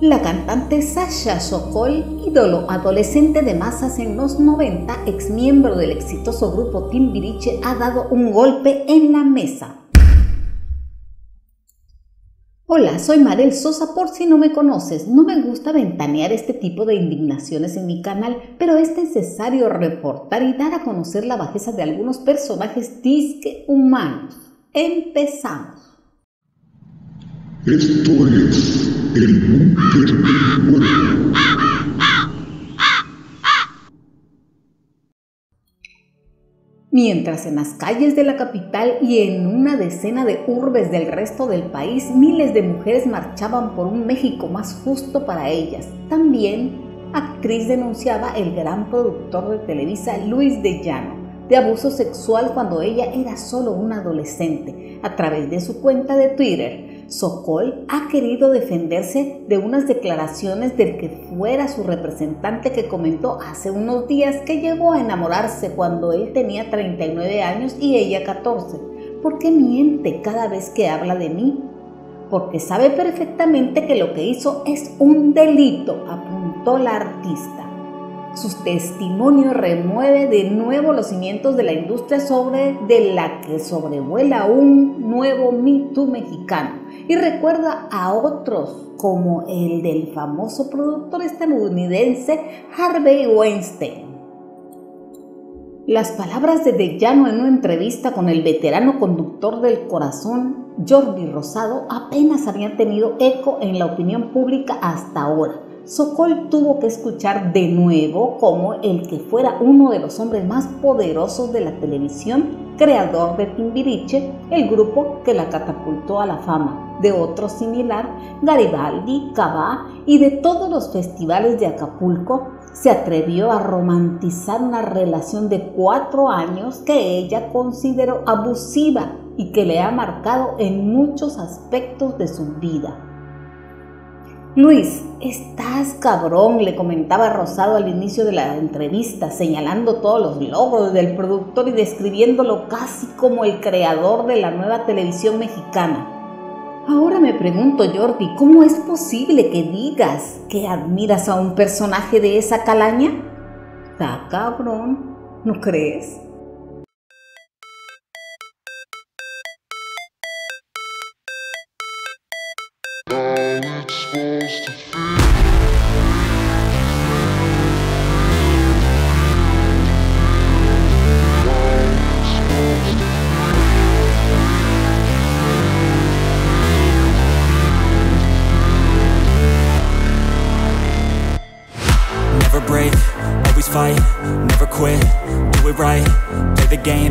La cantante Sasha Sokol, ídolo adolescente de masas en los 90, ex miembro del exitoso grupo Timbiriche, ha dado un golpe en la mesa. Hola, soy Marel Sosa por si no me conoces. No me gusta ventanear este tipo de indignaciones en mi canal, pero es necesario reportar y dar a conocer la bajeza de algunos personajes disque humanos. Empezamos. Esto es el búnker del Mientras en las calles de la capital y en una decena de urbes del resto del país, miles de mujeres marchaban por un México más justo para ellas. También, actriz denunciaba el gran productor de Televisa, Luis de Llano, de abuso sexual cuando ella era solo una adolescente, a través de su cuenta de Twitter. Sokol ha querido defenderse de unas declaraciones del que fuera su representante que comentó hace unos días que llegó a enamorarse cuando él tenía 39 años y ella 14. ¿Por qué miente cada vez que habla de mí? Porque sabe perfectamente que lo que hizo es un delito, apuntó la artista. Su testimonio remueve de nuevo los cimientos de la industria sobre de la que sobrevuela un nuevo mito mexicano y recuerda a otros como el del famoso productor estadounidense Harvey Weinstein. Las palabras de De Llano en una entrevista con el veterano conductor del corazón, Jordi Rosado, apenas habían tenido eco en la opinión pública hasta ahora Sokol tuvo que escuchar de nuevo como el que fuera uno de los hombres más poderosos de la televisión, creador de Timbiriche, el grupo que la catapultó a la fama, de otro similar, Garibaldi, Cabá y de todos los festivales de Acapulco, se atrevió a romantizar una relación de cuatro años que ella consideró abusiva y que le ha marcado en muchos aspectos de su vida. Luis, estás cabrón, le comentaba Rosado al inicio de la entrevista, señalando todos los logros del productor y describiéndolo casi como el creador de la nueva televisión mexicana. Ahora me pregunto, Jordi, ¿cómo es posible que digas que admiras a un personaje de esa calaña? Está cabrón, ¿no crees? Fight, never quit, do it right Play the game,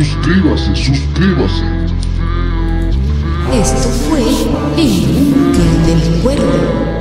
Suscríbase, suscríbase. Esto fue El Búnker del Cuervo.